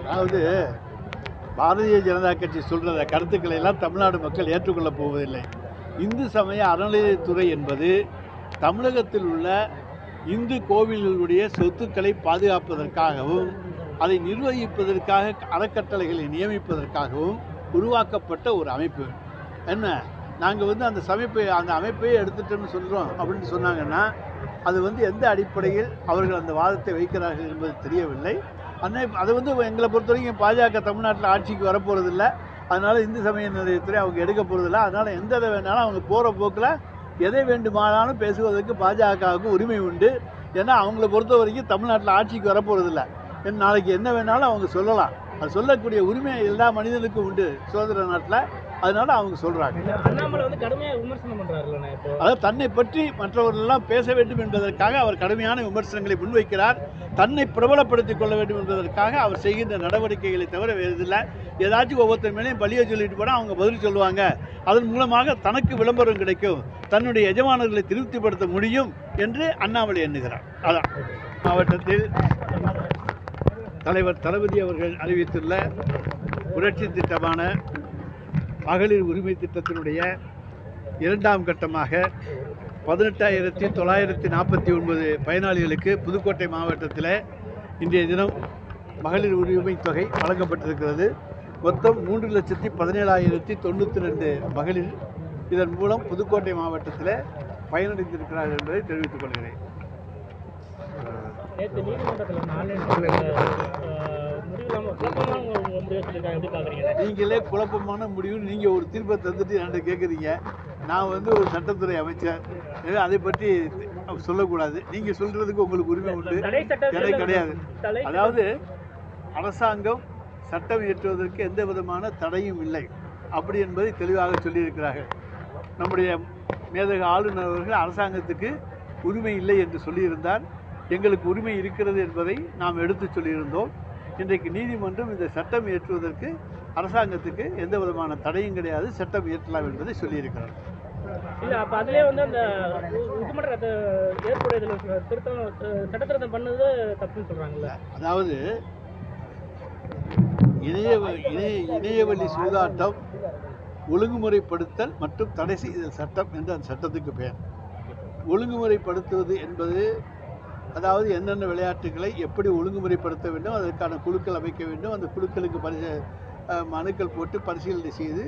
அதாவது பாரதிய ஜனதா கட்சி சொல்கிற கருத்துக்களை எல்லாம் தமிழ்நாடு மக்கள் ஏற்றுக்கொள்ளப் போவதில்லை. இந்து சமய அறநிலையத்துறை என்பது தமிழகத்தில் உள்ள இந்து கோவில்களுடைய சொத்துக்களை பாதுகாப்பதற்காகவும் அதை நிர்வகிப்பதற்காக அறக்கட்டளைகளை நியமிப்பதற்காகவும் உருவாக்கப்பட்ட ஒரு அமைப்பு. என்ன? நாங்கள் வந்து அந்த சமைப்பை அந்த அமைப்பையே எடுத்துட்டோம்னு சொல்கிறோம் அப்படின்னு சொன்னாங்கன்னா அது வந்து எந்த அடிப்படையில் அவர்கள் அந்த வாதத்தை வைக்கிறார்கள் என்பது தெரியவில்லை. அன்னை அது வந்து எங்களை பொறுத்த வரைக்கும் பாஜக தமிழ்நாட்டில் ஆட்சிக்கு வரப்போகிறதில்ல அதனால் இந்து சமய நிலையத்துறை அவங்க எடுக்க போகிறதில்ல அதனால் எந்த இதை வேணாலும் அவங்க போகிற போக்கில் எதை வேண்டுமானாலும் பேசுவதற்கு பாஜகவுக்கு உரிமை உண்டு. ஏன்னா அவங்கள பொறுத்த வரைக்கும் தமிழ்நாட்டில் ஆட்சிக்கு வரப்போகிறதில்ல என் நாளைக்கு என்ன வேணாலும் அவங்க சொல்லலாம். அது சொல்லக்கூடிய உரிமை எல்லா மனிதனுக்கும் உண்டு. சுதந்திர நாட்டில் அதனால அவங்க சொல்கிறாங்க அண்ணாமலை வந்து கடுமையா விமர்சனம் பண்றாருல்ல இப்போ. அதாவது தன்னை பற்றி மற்றவர்களெல்லாம் பேச வேண்டும் என்பதற்காக அவர் கடுமையான விமர்சனங்களை முன்வைக்கிறார். தன்னை பிரபலப்படுத்திக் கொள்ள வேண்டும் என்பதற்காக அவர் செய்கின்ற நடவடிக்கைகளை தவிர வேறு இதில்லை ஏதாச்சும் ஒவ்வொருத்தர் மேலேயும் பழிய சொல்லிட்டு போனால் அவங்க பதில் சொல்லுவாங்க. அதன் மூலமாக தனக்கு விளம்பரம் கிடைக்கும். தன்னுடைய எஜமானர்களை திருப்திப்படுத்த முடியும் என்று அண்ணாமலை எண்ணுகிறார். அதான். மாவட்டத்தில் தலைவர் தளபதி அவர்கள் அறிவித்துள்ள புரட்சி திட்டமான மகளிர் உரிமை திட்டத்தினுடைய இரண்டாம் கட்டமாக பதினெட்டாயிரத்தி தொள்ளாயிரத்தி நாற்பத்தி ஒன்பது பயனாளிகளுக்கு புதுக்கோட்டை மாவட்டத்தில் இன்றைய தினம் மகளிர் உரிமை தொகை வழங்கப்பட்டிருக்கிறது. மொத்தம் மூன்று லட்சத்தி பதினேழாயிரத்தி தொண்ணூற்றி ரெண்டு மகளிர் இதன் மூலம் புதுக்கோட்டை மாவட்டத்தில் பயனடைந்திருக்கிறார்கள் என்பதை தெரிவித்துக் கொள்கிறேன். நேற்று நீதிமன்றத்தில் ஆன்லைன் எப்படி பார்க்குறீங்க நீங்களே குழப்பமான முடிவு. நீங்கள் ஒரு தீர்ப்பை தந்துட்டு என்கிட்ட கேட்குறீங்க நான் வந்து ஒரு சட்டத்துறை அமைச்சர். அதை பற்றி சொல்லக்கூடாது. நீங்கள் சொல்கிறதுக்கு உங்களுக்கு உரிமை உண்டு. தடை கிடையாது. அதாவது அரசாங்கம் சட்டம் இயற்றுவதற்கு எந்த விதமான தடையும் இல்லை. அப்படி என்பதை தெளிவாக சொல்லியிருக்கிறார்கள். நம்முடைய மேதக ஆளுநர் அவர்கள் அரசாங்கத்துக்கு உரிமை இல்லை என்று சொல்லியிருந்தார். எங்களுக்கு உரிமை இருக்கிறது என்பதை நாம் எடுத்து சொல்லியிருந்தோம். இன்றைக்கு நீதிமன்றம் இந்த சட்டம் இயற்றுவதற்கு அரசாங்கத்துக்கு எந்த விதமான தடையும் கிடையாது. சட்டம் இயற்றலாம் என்பதை சொல்லியிருக்கிறார். இல்ல அப்ப அதுலயே வந்து அந்த உச்சமன்ற அந்த ஏற்புடையதுல திருத்தம் சட்ட திருத்தம் பண்ணது தப்புன்னு சொல்றாங்கல்ல. அதாவது இணைய இணைய இணையவழி சூதாட்டம் ஒழுங்குமுறைப்படுத்தல் மற்றும் தடை செய்தல் சட்டம் என்று அந்த சட்டத்துக்கு பெயர். ஒழுங்குமுறைப்படுத்துவது என்பது அதாவது என்னென்ன விளையாட்டுகளை எப்படி ஒழுங்குமுறைப்படுத்த வேண்டும் அதற்கான குழுக்கள் அமைக்க வேண்டும் அந்த குழுக்களுக்கு பரிசு மனுக்கள் போட்டு பரிசீலனை செய்து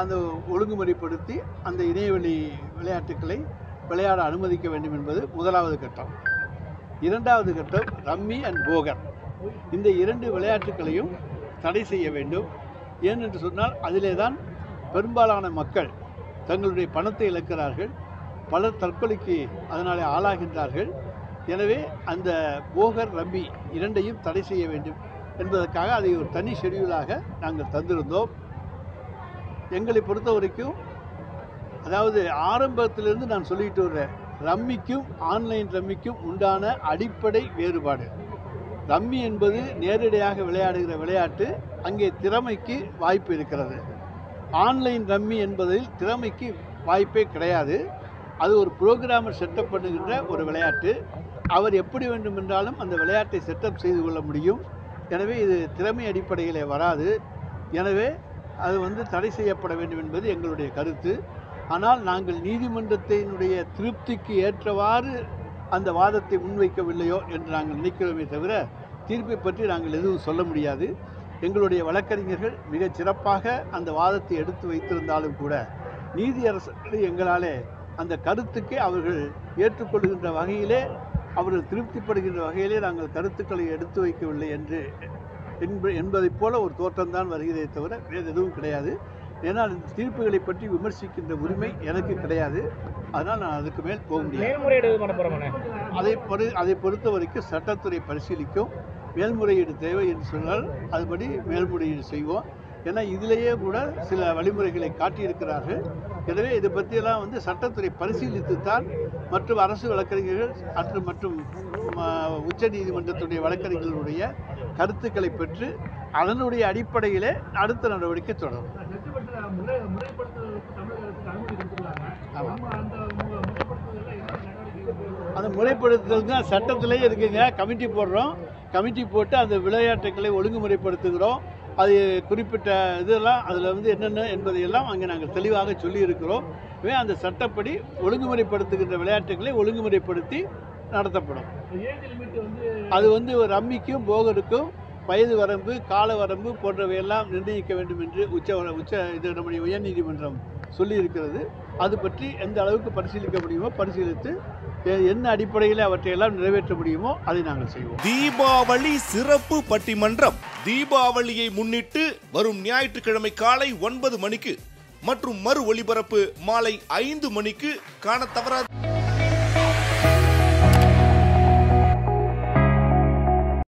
அந்த ஒழுங்குமுறைப்படுத்தி அந்த இணையவெளி விளையாட்டுகளை விளையாட அனுமதிக்க வேண்டும் என்பது முதலாவது கட்டம். இரண்டாவது கட்டம் ரம்மி அண்ட் போகர் இந்த இரண்டு விளையாட்டுகளையும் தடை செய்ய வேண்டும். ஏனென்று சொன்னால் அதிலே தான் பெரும்பாலான மக்கள் தங்களுடைய பணத்தை இழக்கிறார்கள் பலர் தற்கொலைக்கு அதனாலே ஆளாகின்றார்கள். எனவே அந்த போகர் ரம்மி இரண்டையும் தடை செய்ய வேண்டும் என்பதற்காக அதை ஒரு தனி ஷெடியூலாக நாங்கள் தந்திருந்தோம். எங்களை பொறுத்த வரைக்கும் அதாவது ஆரம்பத்திலிருந்து நான் சொல்லிட்டு வர்றேன் ரம்மிக்கும் ஆன்லைன் ரம்மிக்கும் உண்டான அடிப்படை வேறுபாடு. ரம்மி என்பது நேரடியாக விளையாடுகிற விளையாட்டு அங்கே திறமைக்கு வாய்ப்பு இருக்கிறது. ஆன்லைன் ரம்மி என்பதில் திறமைக்கு வாய்ப்பே கிடையாது. அது ஒரு புரோகிராமர் செட்டப் பண்ணுகின்ற ஒரு விளையாட்டு. அவர் எப்படி வேண்டுமென்றாலும் அந்த விளையாட்டை செட்டப் செய்து கொள்ள முடியும். எனவே இது திறமை அடிப்படையிலே வராது. எனவே அது வந்து தடை செய்யப்பட வேண்டும் என்பது எங்களுடைய கருத்து. ஆனால் நாங்கள் நீதிமன்றத்தினுடைய திருப்திக்கு ஏற்றவாறு அந்த வாதத்தை முன்வைக்கவில்லையோ என்று நாங்கள் நினைக்கிறோமே தவிர தீர்ப்பை பற்றி நாங்கள் எதுவும் சொல்ல முடியாது. எங்களுடைய வழக்கறிஞர்கள் மிகச் சிறப்பாக அந்த வாதத்தை எடுத்து வைத்திருந்தாலும் கூட நீதியரசர்கள் எங்களாலே அந்த கருத்துக்கே அவர்கள் ஏற்றுக்கொள்கின்ற வகையிலே அவர்கள் திருப்திப்படுகின்ற வகையிலே நாங்கள் கருத்துக்களை எடுத்து வைக்கவில்லை என்று என்ப என்பதைப் போல ஒரு தோற்றம்தான் வருகிறதே தவிர வேறு எதுவும் கிடையாது. ஏன்னால் இந்த தீர்ப்புகளை பற்றி விமர்சிக்கின்ற உரிமை எனக்கு கிடையாது. அதனால் நான் அதுக்கு மேல் போக போறோமாண்ணே அதை பொறு அதை பொறுத்த வரைக்கும் சட்டத்துறை பரிசீலிக்கும். மேல்முறையீடு தேவை என்று சொன்னால் அதுபடி மேல்முறையீடு செய்வோம். ஏன்னா இதிலேயே கூட சில வழிமுறைகளை காட்டியிருக்கிறார்கள். எனவே இதை பற்றியெல்லாம் வந்து சட்டத்துறை பரிசீலித்துத்தான் மற்றும் அரசு வழக்கறிஞர்கள் மற்றும் மற்றும் உச்ச நீதிமன்றத்துடைய வழக்கறிஞர்களுடைய கருத்துக்களை பெற்று அதனுடைய அடிப்படையிலே அடுத்த நடவடிக்கை தொடரும். ஆமாம் அந்த முறைப்படுத்துதல் தான் சட்டத்திலேயே இருக்குங்க. கமிட்டி போடுறோம். கமிட்டி போட்டு அந்த விளையாட்டுகளை ஒழுங்குமுறைப்படுத்துகிறோம். அது குறிப்பிட்ட இதெல்லாம் அதில் வந்து என்னென்ன என்பதையெல்லாம் அங்கே நாங்கள் தெளிவாக சொல்லியிருக்கிறோம். எனவே அந்த சட்டப்படி ஒழுங்குமுறைப்படுத்துகின்ற விளையாட்டுகளை ஒழுங்குமுறைப்படுத்தி நடத்தப்படும். அது வந்து ஒரு ரம்மிக்கும் போகருக்கும் வயது வரம்பு கால வரம்பு போன்றவையெல்லாம் நிர்ணயிக்க வேண்டும் என்று உச்ச உச்ச இது நம்முடைய உயர்நீதிமன்றம் சொல்லியிருக்கிறது. அது பற்றி எந்த அளவுக்கு பரிசீலிக்க முடியுமோ பரிசீலித்து என்ன அடிப்படையில் அவற்றையெல்லாம் நிறைவேற்ற முடியுமோ அதை நாங்கள் செய்வோம். தீபாவளி சிறப்பு பட்டிமன்றம். தீபாவளியை முன்னிட்டு வரும் ஞாயிற்றுக்கிழமை காலை ஒன்பது மணிக்கு மற்றும் மறு ஒளிபரப்பு மாலை ஐந்து மணிக்கு காண தவறாது